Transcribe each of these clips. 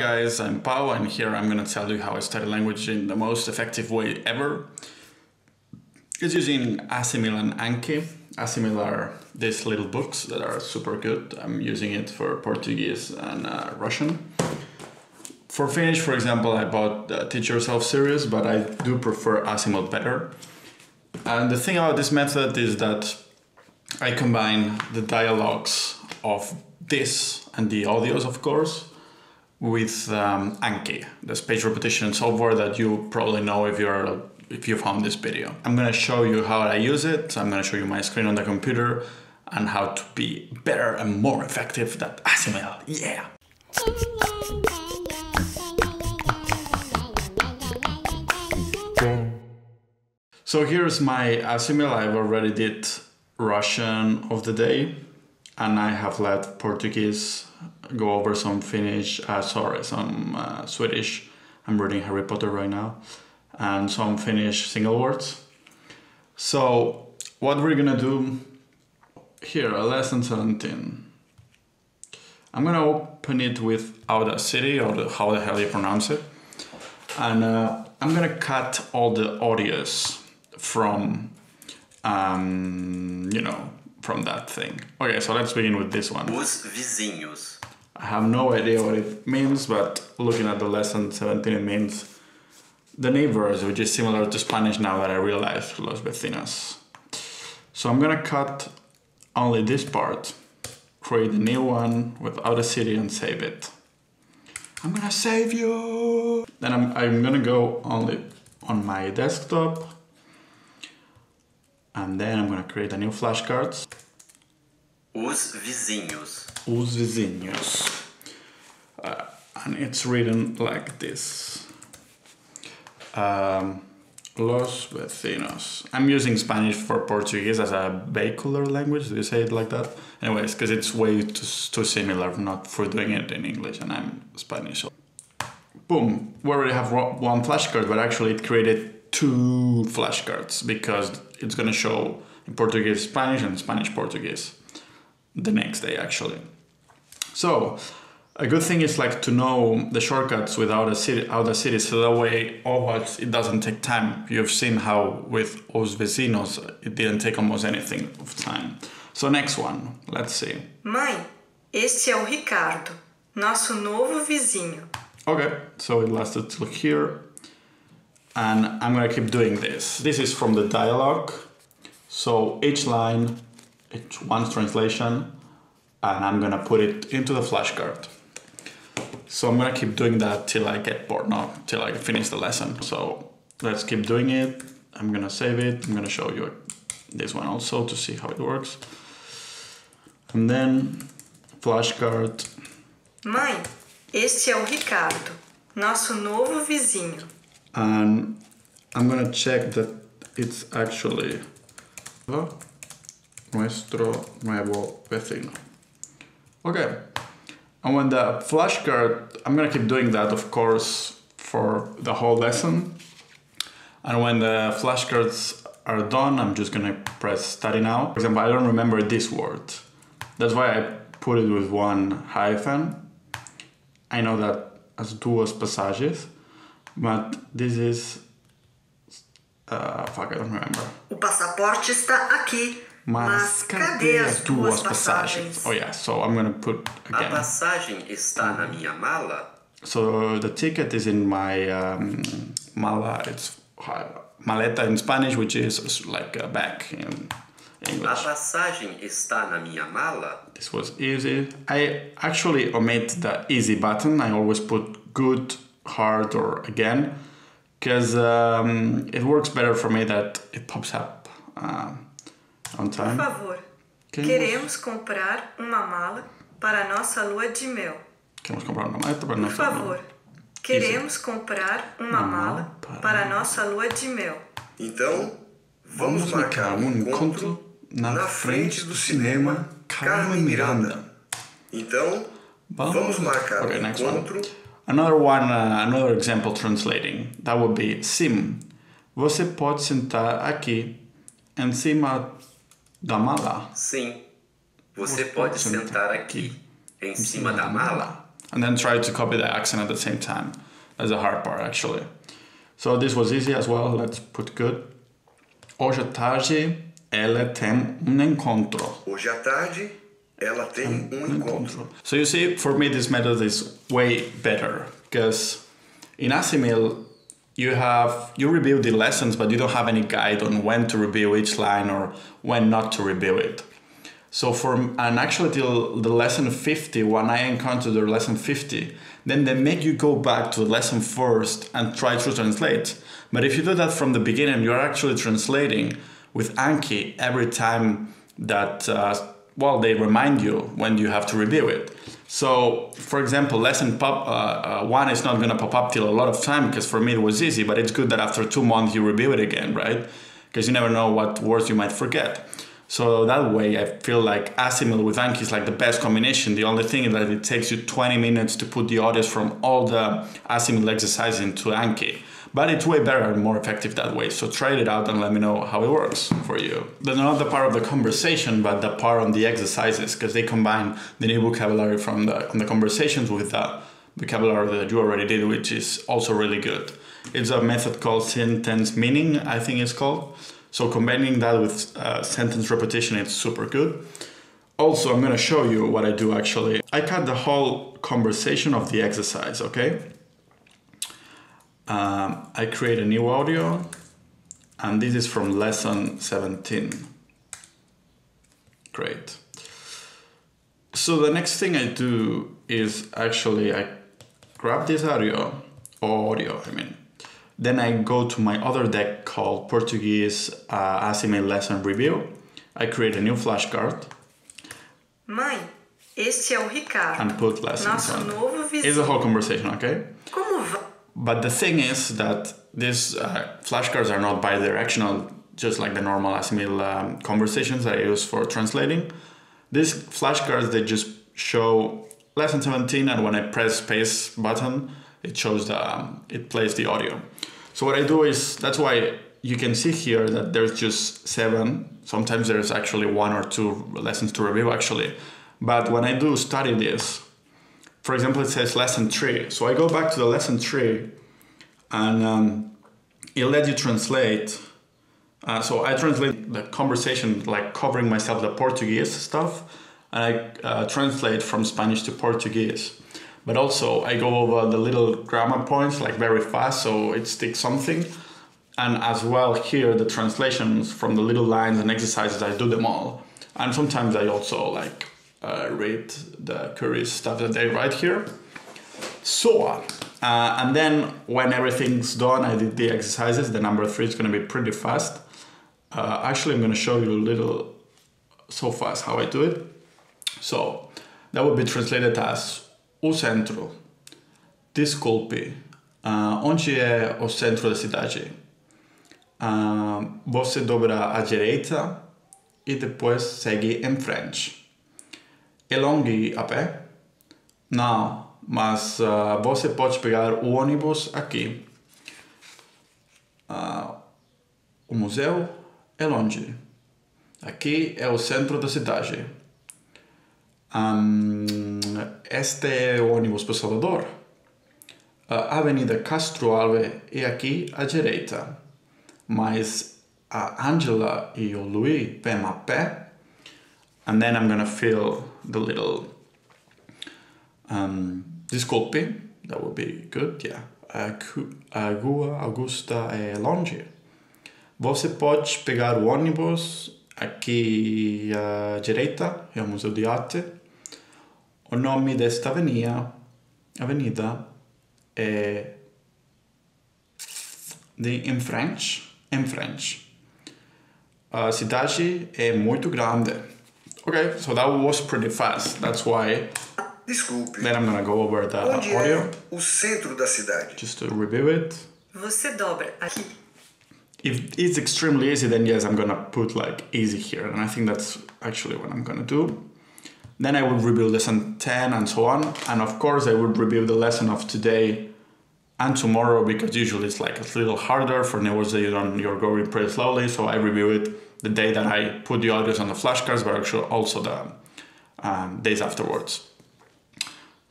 guys, I'm Pau and here I'm gonna tell you how I study language in the most effective way ever. It's using Assimil and Anki. Assimil are these little books that are super good. I'm using it for Portuguese and uh, Russian. For Finnish, for example, I bought uh, Teach Yourself series, but I do prefer Assimil better. And the thing about this method is that I combine the dialogues of this and the audios, of course, with um, Anki, the speech repetition software that you probably know if you're if you found this video. I'm gonna show you how I use it. I'm gonna show you my screen on the computer and how to be better and more effective than Assimil. Yeah. So here's my Assimil. I've already did Russian of the day and I have let Portuguese go over some Finnish, uh, sorry, some uh, Swedish. I'm reading Harry Potter right now, and some Finnish single words. So, what we're gonna do here, lesson 17. I'm gonna open it with Audacity, or the, how the hell you pronounce it, and uh, I'm gonna cut all the audios from, um, you know, from that thing. Okay, so let's begin with this one. Os vizinhos. I have no idea what it means, but looking at the lesson 17, it means the neighbors, which is similar to Spanish now that I realized, los vecinos. So I'm gonna cut only this part, create a new one with city and save it. I'm gonna save you! Then I'm, I'm gonna go only on my desktop, and then I'm gonna create a new flashcards. Os vizinhos. Os vizinhos. Uh, and it's written like this. Um, los vecinos. I'm using Spanish for Portuguese as a vehicular language. Do you say it like that? Anyways, because it's way too, too similar, not for doing it in English, and I'm Spanish. So. Boom, we already have one flashcard, but actually it created two flashcards because it's gonna show in Portuguese Spanish and Spanish Portuguese the next day actually. So a good thing is like to know the shortcuts without a city out a city so that way oh, always it doesn't take time. You've seen how with os vecinos it didn't take almost anything of time. So next one, let's see. Mãe, este é o Ricardo, nosso novo vizinho. Okay, so it lasted till here. And I'm gonna keep doing this. This is from the dialogue. So each line, each one's translation, and I'm gonna put it into the flashcard. So I'm gonna keep doing that till I get bored, no, till I finish the lesson. So let's keep doing it. I'm gonna save it. I'm gonna show you this one also to see how it works. And then flashcard. Mãe, este é o Ricardo, nosso novo vizinho. And I'm gonna check that it's actually oh, nuestro nuevo vecino. Okay. And when the flashcard, I'm gonna keep doing that, of course, for the whole lesson. And when the flashcards are done, I'm just gonna press study now. For example, I don't remember this word. That's why I put it with one hyphen. I know that as duas passagens, but this is, uh, fuck, I don't remember. O passaporte está aqui. Mas cadê as duas passagens? Oh yeah, so I'm gonna put A again. passagem está na minha mala. So the ticket is in my um, mala. It's uh, maleta in Spanish, which is like a bag in English. A passagem está na minha mala. This was easy. I actually omit the easy button. I always put good, hard, or again, because um, it works better for me that it pops up um, on Por time. favor, Quem queremos comprar uma mala para a nossa lua de mel. Queremos comprar uma maleta para Por nossa favor, queremos comprar uma mala para a nossa lua de mel. Então, Vamos marcar um encontro na frente do cinema Carmen Miranda. Então, Vamos marcar okay, um next one. Another one, uh, another example translating. That would be Sim. Você pode sentar aqui em cima da mala. Sim, você pode sentar aqui, em cima da mala. and then try to copy the accent at the same time. That's the hard part actually. So this was easy as well. Let's put good. Hoje à tarde ela tem um encontro. Hoje à tarde ela tem um encontro. So you see, for me, this method is way better because in Assimil, you have you review the lessons, but you don't have any guide on when to review each line or when not to review it. So for and actually till the lesson 50, when I encountered the lesson 50, then they make you go back to the lesson first and try to translate. But if you do that from the beginning, you're actually translating with Anki every time that uh, well they remind you when you have to review it. So, for example, lesson pop uh, uh, one is not going to pop up till a lot of time because for me it was easy, but it's good that after two months you review it again, right? Because you never know what words you might forget. So that way, I feel like Assimil with Anki is like the best combination. The only thing is that it takes you 20 minutes to put the audios from all the Assimil exercises into Anki. But it's way better and more effective that way. So try it out and let me know how it works for you. Then not the part of the conversation, but the part on the exercises, because they combine the new vocabulary from the, from the conversations with the vocabulary that you already did, which is also really good. It's a method called sentence meaning, I think it's called. So combining that with uh, sentence repetition, it's super good. Also, I'm gonna show you what I do actually. I cut the whole conversation of the exercise, okay? Um, I create a new audio, and this is from lesson 17. Great. So the next thing I do is actually I grab this audio, audio, I mean, then I go to my other deck called Portuguese uh, Lesson Review. I create a new flashcard Mãe, este é o Ricardo. and put lessons Nosso on. It's a whole conversation, okay? Como? But the thing is that these uh, flashcards are not bi-directional, just like the normal Assimil um, conversations that I use for translating. These flashcards, they just show lesson 17 and when I press space button, it shows the, um, it plays the audio. So what I do is, that's why you can see here that there's just seven. Sometimes there's actually one or two lessons to review actually. But when I do study this, for example, it says lesson three. So I go back to the lesson three and um, it'll let you translate. Uh, so I translate the conversation, like covering myself the Portuguese stuff, and I uh, translate from Spanish to Portuguese. But also I go over the little grammar points like very fast, so it sticks something. And as well here, the translations from the little lines and exercises, I do them all. And sometimes I also like uh, read the curious stuff that they write here. So. Uh, and then when everything's done, I did the exercises. The number three is going to be pretty fast. Uh, actually, I'm going to show you a little so fast how I do it. So that would be translated as o centro. Desculpe, uh, onde é o centro da cidade? Uh, você dobra à direita e depois segue em frente. É longe a pé? Não, mas uh, você pode pegar o ônibus aqui. O museu é longe. Aqui é o centro da cidade. Um, este ônibus para Salvador. A Avenida Castro Alve é aqui à direita. Mas a Angela e o Louis vêm a pé. And then I'm gonna fill the little um, desculpe. That would be good, yeah. A Rua Augusta é longe. Você pode pegar o ônibus aqui à direita, é o Museu de Arte. O nome desta avenida, avenida é de em frente, em frente. A cidade é muito grande. Okay, so that was pretty fast. That's why Desculpe. then I'm gonna go over the Onde audio é o centro da cidade? just to review it. Você dobra aqui. If it's extremely easy, then yes, I'm gonna put like easy here, and I think that's actually what I'm gonna do. Then I would review lesson 10 and so on, and of course I would review the lesson of today and tomorrow because usually it's like a little harder for new words that you don't, you're going pretty slowly. So I review it the day that I put the audios on the flashcards, but actually also the um, days afterwards.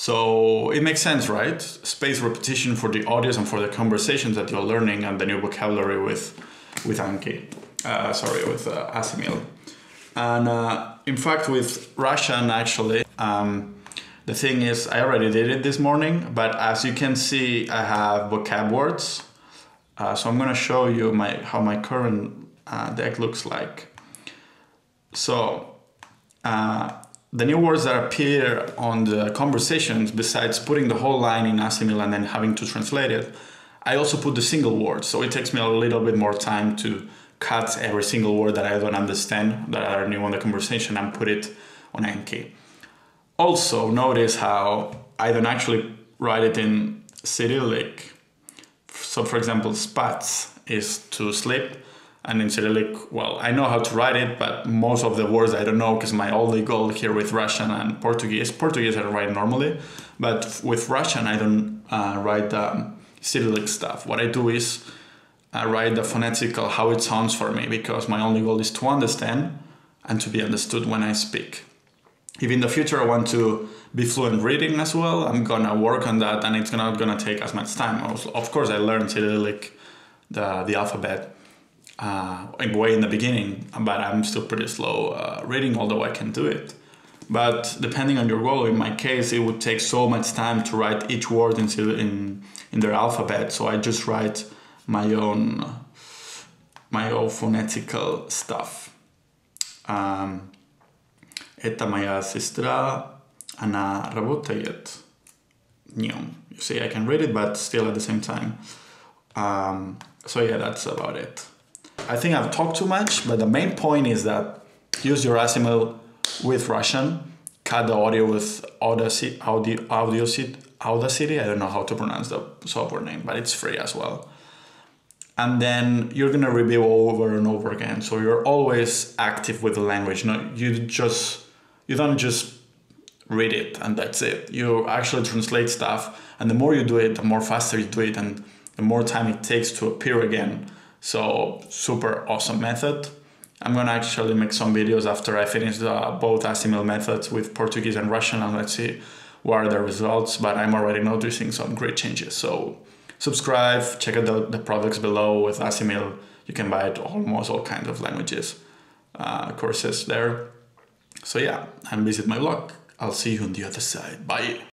So it makes sense, right? Space repetition for the audios and for the conversations that you're learning and the new vocabulary with with Anki. Uh, sorry, with uh, Assimil. And uh, in fact, with Russian, actually, um, the thing is, I already did it this morning, but as you can see, I have vocab words. Uh, so I'm gonna show you my how my current uh, deck looks like. So uh, the new words that appear on the conversations, besides putting the whole line in Assimil and then having to translate it, I also put the single words. So it takes me a little bit more time to cut every single word that I don't understand that are new on the conversation and put it on Anki. Also, notice how I don't actually write it in Cyrillic. So, for example, spats is to sleep, and in Cyrillic, well, I know how to write it, but most of the words I don't know because my only goal here with Russian and Portuguese, Portuguese I write normally, but with Russian I don't uh, write the Cyrillic stuff. What I do is I write the phonetical how it sounds for me because my only goal is to understand and to be understood when I speak. If in the future I want to be fluent reading as well, I'm gonna work on that and it's not gonna take as much time. Of course, I learned Cyrillic, the, the alphabet, uh, way in the beginning, but I'm still pretty slow uh, reading, although I can do it. But depending on your goal, in my case, it would take so much time to write each word in, in, in their alphabet, so I just write my own my own phonetical stuff. Um, это моя сестра, она работает днем. You see, I can read it, but still at the same time. Um, so yeah, that's about it. I think I've talked too much, but the main point is that use your Assimil with Russian, cut the audio with Audacity, audio, Audacity, Audacity. I don't know how to pronounce the software name, but it's free as well and then you're gonna review over and over again. So you're always active with the language. No, you just you don't just read it and that's it. You actually translate stuff, and the more you do it, the more faster you do it, and the more time it takes to appear again. So super awesome method. I'm gonna actually make some videos after I finish the, both Assimil methods with Portuguese and Russian, and let's see what are the results. But I'm already noticing some great changes. So subscribe, check out the, the products below with Assimil. You can buy it almost all kinds of languages, uh, courses there. So yeah, and visit my blog. I'll see you on the other side. Bye.